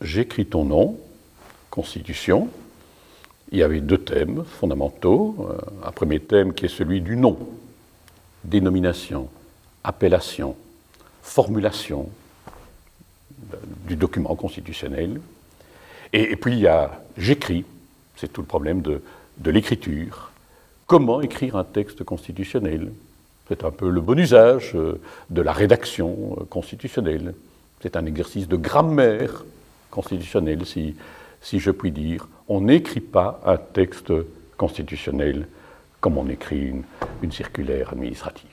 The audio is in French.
j'écris ton nom, Constitution. Il y avait deux thèmes fondamentaux. Euh, un premier thème qui est celui du nom, dénomination, appellation, formulation du document constitutionnel. Et, puis il y a j'écris, c'est tout le problème de, de l'écriture. Comment écrire un texte constitutionnel? C'est un peu le bon usage euh, de la rédaction euh, constitutionnelle. C'est un exercice de grammaire constitutionnelle, si, si je puis dire. On n'écrit pas un texte constitutionnel comme on écrit une circulaire administrative.